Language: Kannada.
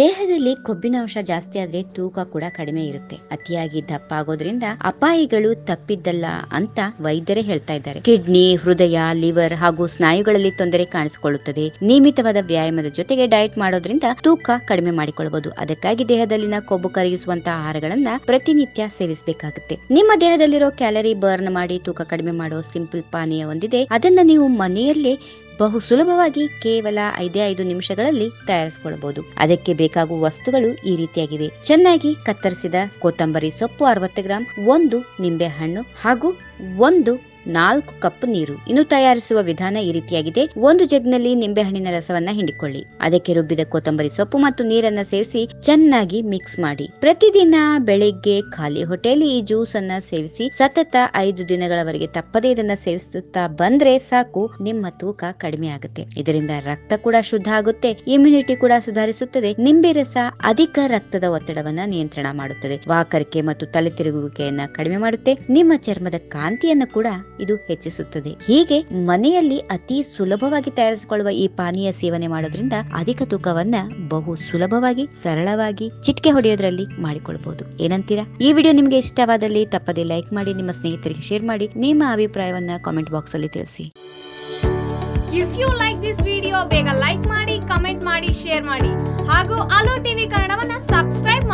ದೇಹದಲ್ಲಿ ಕೊಬ್ಬಿನ ಅಂಶ ಜಾಸ್ತಿ ಆದ್ರೆ ತೂಕ ಕೂಡ ಕಡಿಮೆ ಇರುತ್ತೆ. ಅತಿಯಾಗಿ ದಪ್ಪ ಆಗೋದ್ರಿಂದ ಅಪಾಯಗಳು ತಪ್ಪಿದ್ದಲ್ಲ ಅಂತ ವೈದ್ಯರೇ ಹೇಳ್ತಾ ಇದ್ದಾರೆ. ಕಿಡ್ನಿ, ಹೃದಯ, ಲಿವರ್ ಹಾಗೂ ಸ್ನಾಯುಗಳಲ್ಲಿ ತೊಂದರೆ ಕಾಣಿಸಿಕೊಳ್ಳುತ್ತದೆ. ನಿಯಮಿತವಾದ ವ್ಯಾಯಾಮದ ಜೊತೆಗೆ ಡಯಟ್ ಮಾಡೋದ್ರಿಂದ ತೂಕ ಕಡಿಮೆ ಮಾಡಿಕೊಳ್ಳಬಹುದು ಅದಕ್ಕಾಗಿ ದೇಹದಲ್ಲಿನ ಕೊಬ್ಬು ಕರಗಿಸುವಂತಹ ಆಹಾರಗಳನ್ನ ಪ್ರತಿನಿತ್ಯ ಸೇವಿಸಬೇಕಾಗುತ್ತೆ. ನಿಮ್ಮ ದೇಹದಲ್ಲಿರೋ ಕ್ಯಾಲರಿ ಬರ್ನ್ ಮಾಡಿ ತೂಕ ಕಡಿಮೆ ಮಾಡೋ ಸಿಂಪಲ್ ಪಾನೀಯ ಒಂದಿದೆ. ಅದನ್ನ ನೀವು ಮನೆಯಲ್ಲೇ ಬಹು ಸುಲಭವಾಗಿ ಕೇವಲ ಐದೇ ಐದು ನಿಮಿಷಗಳಲ್ಲಿ ತಯಾರಿಸಿಕೊಳ್ಳಬಹುದು. ಅದಕ್ಕೆ ಬೇಕಾಗುವ ವಸ್ತುಗಳು ಈ ರೀತಿಯಾಗಿವೆ. ಚೆನ್ನಾಗಿ ಕತ್ತರಿಸಿದ ಕೊತ್ತಂಬರಿ ಸೊಪ್ಪು ಅರವತ್ತು ಗ್ರಾಂ, ಒಂದು ನಿಂಬೆ ಹಣ್ಣು ಹಾಗೂ ಒಂದು ನಾಲ್ಕು ಕಪ್ ನೀರು. ಇನ್ನು ತಯಾರಿಸುವ ವಿಧಾನ ಈ ರೀತಿಯಾಗಿದೆ. ಒಂದು ಜಗ್ನಲ್ಲಿ ನಿಂಬೆಹಣ್ಣಿನ ರಸವನ್ನ ಹಿಂಡಿಕೊಳ್ಳಿ. ಅದಕ್ಕೆ ರುಬ್ಬಿದ ಕೊತ್ತಂಬರಿ ಸೊಪ್ಪು ಮತ್ತು ನೀರನ್ನ ಸೇರಿಸಿ ಚೆನ್ನಾಗಿ ಮಿಕ್ಸ್ ಮಾಡಿ. ಪ್ರತಿದಿನ ಬೆಳಿಗ್ಗೆ ಖಾಲಿ ಹೊಟ್ಟೆಯಲ್ಲಿ ಈ ಜ್ಯೂಸ್ ಅನ್ನ ಸೇವಿಸಿ ಸತತ ಐದು ದಿನಗಳವರೆಗೆ ತಪ್ಪದೇ ಇದನ್ನ ಸೇವಿಸುತ್ತಾ ಬಂದ್ರೆ ಸಾಕು, ನಿಮ್ಮ ತೂಕ ಕಡಿಮೆ ಆಗುತ್ತೆ. ಇದರಿಂದ ರಕ್ತ ಕೂಡ ಶುದ್ಧ ಆಗುತ್ತೆ ಇಮ್ಯುನಿಟಿ ಕೂಡ ಸುಧಾರಿಸುತ್ತದೆ. ನಿಂಬೆ ರಸ ಅಧಿಕ ರಕ್ತದ ಒತ್ತಡವನ್ನ ನಿಯಂತ್ರಣ ಮಾಡುತ್ತದೆ. ವಾಕರಿಕೆ ಮತ್ತು ತಲೆ ತಿರುಗುವಿಕೆಯನ್ನ ಕಡಿಮೆ ಮಾಡುತ್ತೆ. ನಿಮ್ಮ ಚರ್ಮದ ಕಾಂತಿಯನ್ನ ಕೂಡ ಇದು ಹೆಚ್ಚಿಸುತ್ತದೆ. ಹೀಗೆ ಮನೆಯಲ್ಲಿ ಅತಿ ಸುಲಭವಾಗಿ ತಯಾರಿಸಿಕೊಳ್ಳುವ ಈ ಪಾನೀಯ ಸೇವನೆ ಮಾಡೋದ್ರಿಂದ ಅಧಿಕ ತೂಕವನ್ನ ಬಹು ಸುಲಭವಾಗಿ, ಸರಳವಾಗಿ ಚಿಟಿಕೆ ಹೊಡೆಯೋದ್ರಲ್ಲಿ ಮಾಡಿಕೊಳ್ಬಹುದು ಏನಂತೀರಾ? ಈ ವಿಡಿಯೋ ನಿಮಗೆ ಇಷ್ಟವಾದಲ್ಲಿ ತಪ್ಪದೇ ಲೈಕ್ ಮಾಡಿ, ನಿಮ್ಮ ಸ್ನೇಹಿತರಿಗೆ ಶೇರ್ ಮಾಡಿ, ನಿಮ್ಮ ಅಭಿಪ್ರಾಯವನ್ನ ಕಾಮೆಂಟ್ ಬಾಕ್ಸ್ ಅಲ್ಲಿ ತಿಳಿಸಿ. If you like this video ಬೇಗ ಲೈಕ್ ಮಾಡಿ ಕಮೆಂಟ್ ಮಾಡಿ ಶೇರ್ ಮಾಡಿ. ಹಾಗೂ ಅಲೋ ಟಿವಿ ಕನ್ನಡವನ್ನ ಸಬ್ಸ್ಕ್ರೈಬ್